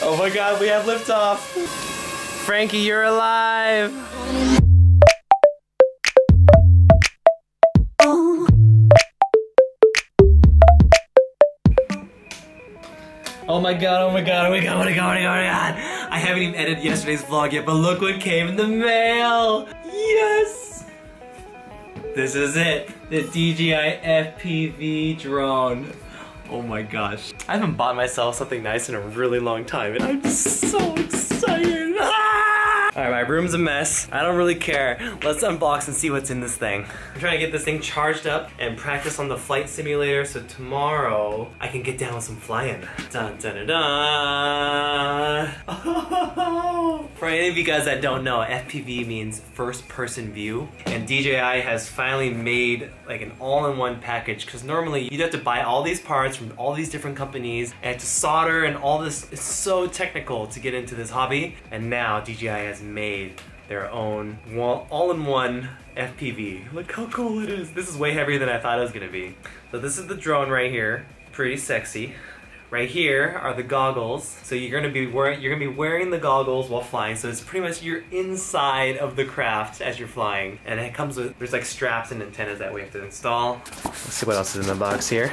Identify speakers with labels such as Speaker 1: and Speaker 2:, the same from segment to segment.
Speaker 1: Oh my god, we have liftoff! Frankie, you're alive! Oh my god, oh my god, oh my god, oh my god, oh my god, oh my god! I haven't even edited yesterday's vlog yet, but look what came in the mail! Yes! This is it, the DJI FPV drone. Oh my gosh. I haven't bought myself something nice in a really long time, and I'm so excited! Ah! Alright, my room's a mess. I don't really care. Let's unbox and see what's in this thing. I'm trying to get this thing charged up and practice on the flight simulator so tomorrow I can get down with some flying. Dun dun dun dun! For any of you guys that don't know, FPV means first person view. And DJI has finally made like an all-in-one package because normally you'd have to buy all these parts from all these different companies and to solder and all this. It's so technical to get into this hobby. And now DJI has made their own all-in-one FPV. Look how cool it is. This is way heavier than I thought it was gonna be. So this is the drone right here. Pretty sexy. Right here are the goggles. So you're gonna be wearing you're gonna be wearing the goggles while flying. So it's pretty much you're inside of the craft as you're flying. And it comes with there's like straps and antennas that we have to install. Let's see what else is in the box here.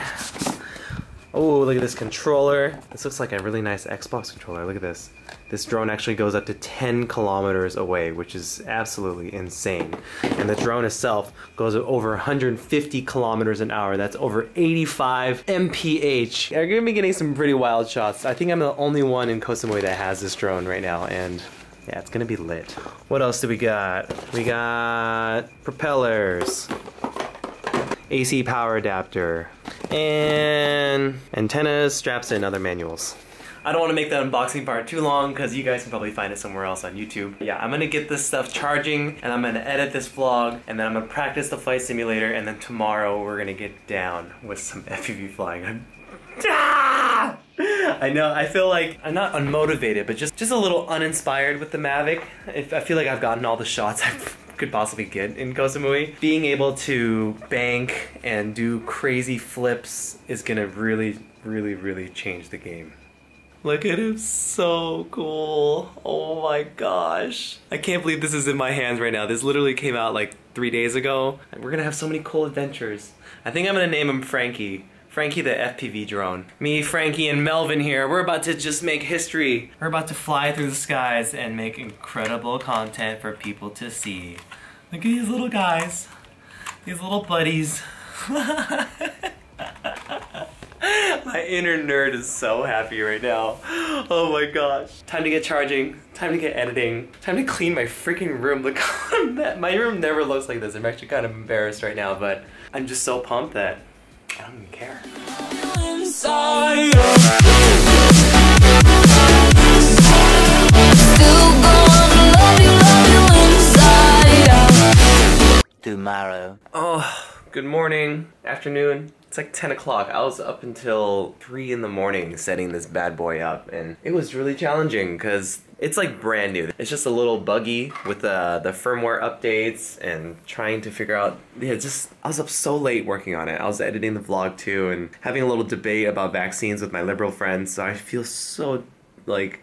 Speaker 1: Oh, look at this controller. This looks like a really nice Xbox controller. Look at this. This drone actually goes up to 10 kilometers away, which is absolutely insane. And the drone itself goes over 150 kilometers an hour. That's over 85 mph. You're gonna be getting some pretty wild shots. I think I'm the only one in Koh Samui that has this drone right now, and yeah, it's gonna be lit. What else do we got? We got propellers. AC power adapter, and antennas, straps, and other manuals. I don't want to make that unboxing part too long because you guys can probably find it somewhere else on YouTube. Yeah, I'm gonna get this stuff charging and I'm gonna edit this vlog and then I'm gonna practice the flight simulator and then tomorrow we're gonna get down with some FPV flying. I'm ah! I know, I feel like I'm not unmotivated, but just, just a little uninspired with the Mavic. I feel like I've gotten all the shots I've could possibly get in Koh Samui. Being able to bank and do crazy flips is gonna really, really, really change the game. Look at him, so cool. Oh my gosh. I can't believe this is in my hands right now. This literally came out like three days ago. We're gonna have so many cool adventures. I think I'm gonna name him Frankie. Frankie the FPV drone. Me, Frankie, and Melvin here, we're about to just make history. We're about to fly through the skies and make incredible content for people to see. Look at these little guys. These little buddies. My inner nerd is so happy right now. Oh my gosh. Time to get charging. Time to get editing. Time to clean my freaking room. Look My room never looks like this. I'm actually kind of embarrassed right now, but I'm just so pumped that I don't even care. Tomorrow. Oh, good morning, afternoon. It's like 10 o'clock. I was up until 3 in the morning setting this bad boy up, and it was really challenging because it's like brand new. It's just a little buggy with the, the firmware updates and trying to figure out, yeah, just, I was up so late working on it. I was editing the vlog too and having a little debate about vaccines with my liberal friends, so I feel so, like,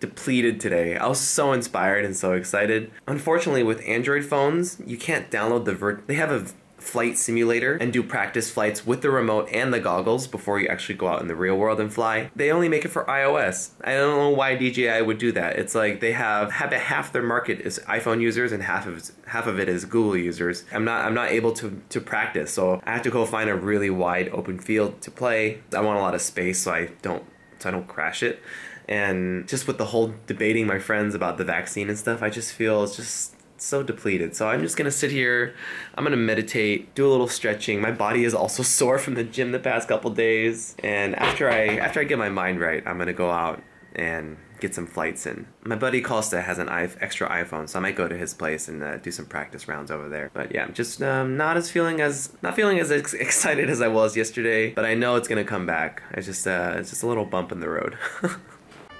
Speaker 1: depleted today. I was so inspired and so excited. Unfortunately, with Android phones, you can't download the, ver- they have a flight simulator and do practice flights with the remote and the goggles before you actually go out in the real world and fly. They only make it for iOS. I don't know why DJI would do that. It's like they have have half their market is iPhone users and half of half of it is Google users. I'm not I'm not able to to practice, so I have to go find a really wide open field to play. I want a lot of space so I don't so I don't crash it. And just with the whole debating my friends about the vaccine and stuff, I just feel it's just so depleted. So I'm just gonna sit here, I'm gonna meditate, do a little stretching. My body is also sore from the gym the past couple days. And after I after I get my mind right, I'm gonna go out and get some flights in. My buddy Costa has an extra iPhone, so I might go to his place and uh, do some practice rounds over there. But yeah, I'm just um, not as feeling as not feeling as ex excited as I was yesterday. But I know it's gonna come back. It's just uh, it's just a little bump in the road.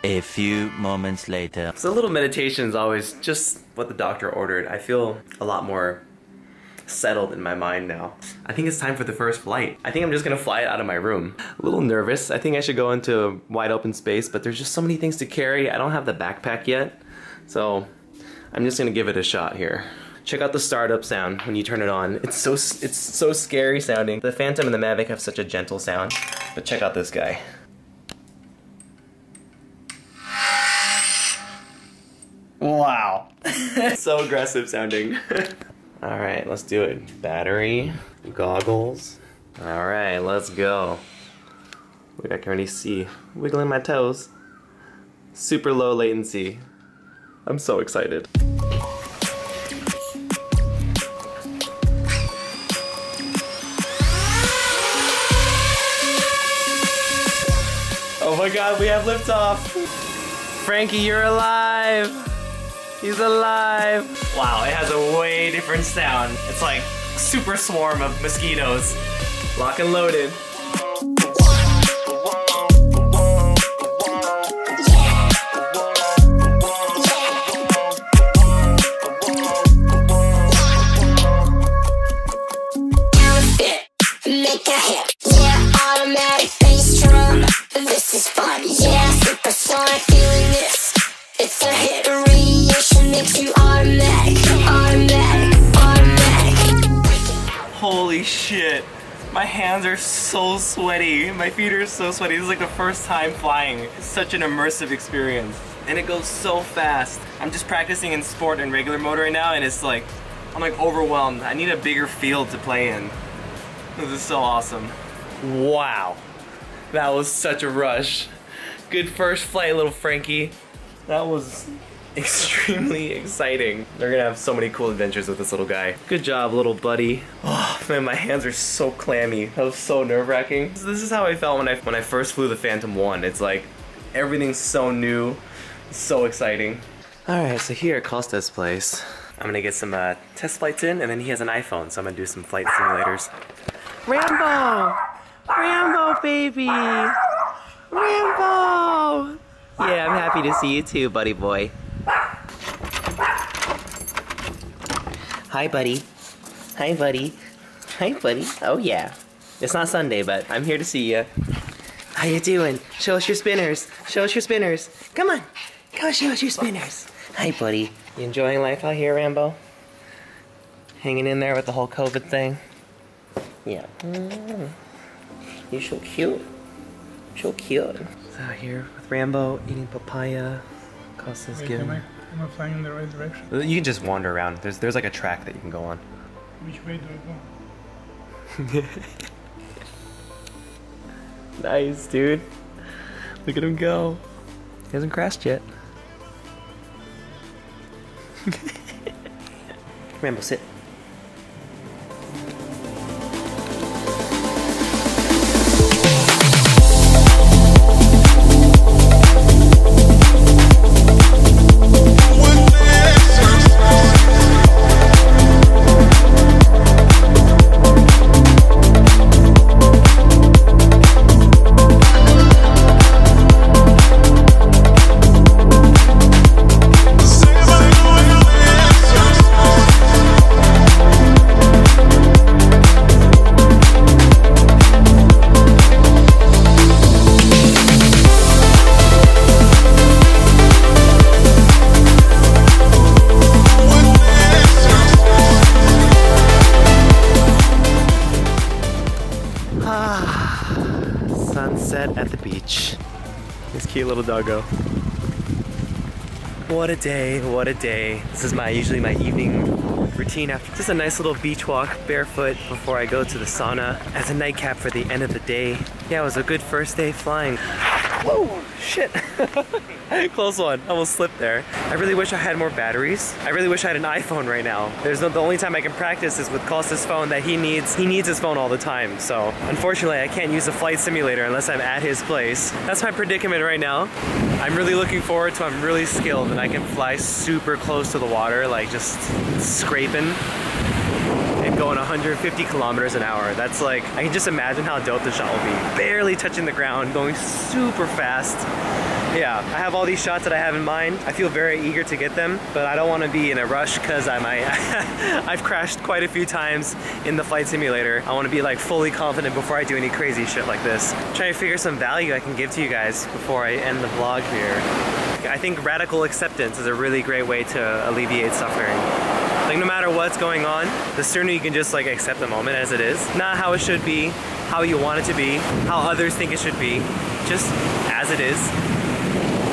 Speaker 2: A few moments later.
Speaker 1: So a little meditation is always just what the doctor ordered. I feel a lot more settled in my mind now. I think it's time for the first flight. I think I'm just gonna fly it out of my room. A little nervous. I think I should go into a wide open space, but there's just so many things to carry. I don't have the backpack yet, so I'm just gonna give it a shot here. Check out the startup sound when you turn it on. It's so it's so scary sounding. The Phantom and the Mavic have such a gentle sound, but check out this guy. Wow. so aggressive sounding. All right, let's do it. Battery, goggles. All right, let's go. Look, I can already see. Wiggling my toes. Super low latency. I'm so excited. Oh my god, we have liftoff! Frankie, you're alive! He's alive! Wow, it has a way different sound. It's like super swarm of mosquitoes. Lock and loaded. Holy shit. My hands are so sweaty. My feet are so sweaty. This is like the first time flying. It's such an immersive experience. And it goes so fast. I'm just practicing in sport and regular mode right now and it's like, I'm like overwhelmed. I need a bigger field to play in. This is so awesome. Wow. That was such a rush. Good first flight, little Frankie. That was extremely exciting. They're gonna have so many cool adventures with this little guy. Good job, little buddy. Oh man, my hands are so clammy. That was so nerve-wracking. This is how I felt when I when I first flew the Phantom 1. It's like everything's so new, so exciting. Alright, so here at Costa's place, I'm gonna get some uh, test flights in, and then he has an iPhone, so I'm gonna do some flight simulators. Rambo! Rambo, baby! Rambo! Yeah, I'm happy to see you too, buddy boy. Hi, buddy. Hi, buddy. Hi, buddy. Oh, yeah. It's not Sunday, but I'm here to see you. How you doing? Show us your spinners. Show us your spinners. Come on. Come on, show us your spinners. Hi, buddy. You enjoying life out here, Rambo? Hanging in there with the whole COVID thing? Yeah. Mm. You're so cute. So cute. So out here with Rambo eating papaya. Costa's
Speaker 3: Wait,
Speaker 1: giving.
Speaker 3: Am I, flying in the right direction?
Speaker 1: Uh, you can just wander around. There's there's like a track that you can go on.
Speaker 3: Which way do I go?
Speaker 1: Nice, dude. Look at him go. He hasn't crashed yet. Rambo, sit. Sunset at the beach. This cute little doggo. What a day, what a day. This is my usually my evening routine after just a nice little beach walk barefoot before I go to the sauna as a nightcap for the end of the day. Yeah, it was a good first day flying. Whoa, shit. Close one, almost slipped there. I really wish I had more batteries. I really wish I had an iPhone right now. There's no, the only time I can practice is with Costa's phone that he needs. He needs his phone all the time. So unfortunately, I can't use a flight simulator unless I'm at his place. That's my predicament right now. I'm really looking forward to. I'm really skilled and I can fly super close to the water, like just scraping going 150 kilometers an hour. That's like, I can just imagine how dope the shot will be. Barely touching the ground, going super fast. Yeah, I have all these shots that I have in mind. I feel very eager to get them, but I don't want to be in a rush because I might. I've crashed quite a few times in the flight simulator. I want to be like fully confident before I do any crazy shit like this. Trying to figure some value I can give to you guys before I end the vlog here. I think radical acceptance is a really great way to alleviate suffering. Like no matter what's going on, the sooner you can just like accept the moment as it is. Not how it should be, how you want it to be, how others think it should be, just as it is.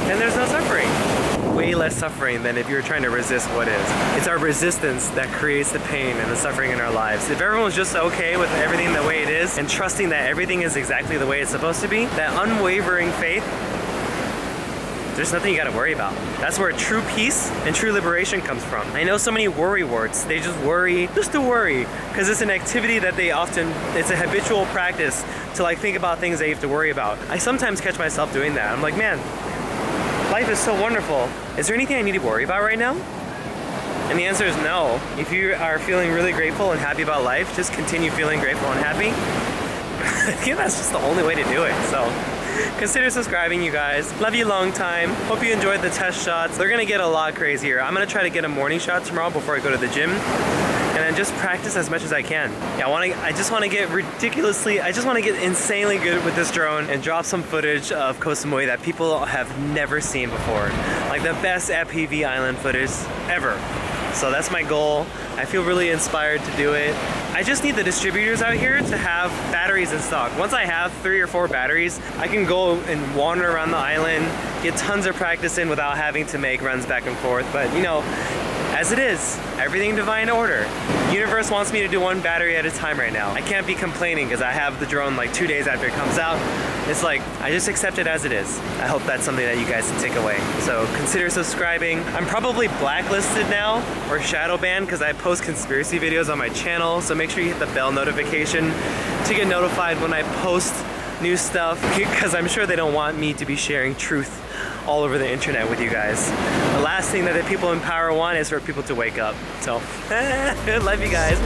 Speaker 1: And there's no suffering. Way less suffering than if you're trying to resist what is. It's our resistance that creates the pain and the suffering in our lives. If everyone's just okay with everything the way it is and trusting that everything is exactly the way it's supposed to be, that unwavering faith there's nothing you gotta worry about. That's where true peace and true liberation comes from. I know so many worry warts, they just worry just to worry because it's an activity that they often, it's a habitual practice to like think about things they have to worry about. I sometimes catch myself doing that. I'm like, man, life is so wonderful. Is there anything I need to worry about right now? And the answer is no. If you are feeling really grateful and happy about life, just continue feeling grateful and happy. I think that's just the only way to do it. So consider subscribing you guys love you long time hope you enjoyed the test shots they're gonna get a lot crazier i'm gonna try to get a morning shot tomorrow before i go to the gym and then just practice as much as I can. Yeah, I want to. I just want to get ridiculously. I just want to get insanely good with this drone and drop some footage of Koh that people have never seen before, like the best FPV island footage ever. So that's my goal. I feel really inspired to do it. I just need the distributors out here to have batteries in stock. Once I have three or four batteries, I can go and wander around the island, get tons of practice in without having to make runs back and forth. But you know, as it is, everything divine order. Universe wants me to do one battery at a time right now. I can't be complaining because I have the drone like two days after it comes out. It's like, I just accept it as it is. I hope that's something that you guys can take away. So consider subscribing. I'm probably blacklisted now or shadow banned because I post conspiracy videos on my channel. So make sure you hit the bell notification to get notified when I post new stuff because I'm sure they don't want me to be sharing truth all over the internet with you guys. The last thing that the people in power want is for people to wake up. So, love you guys.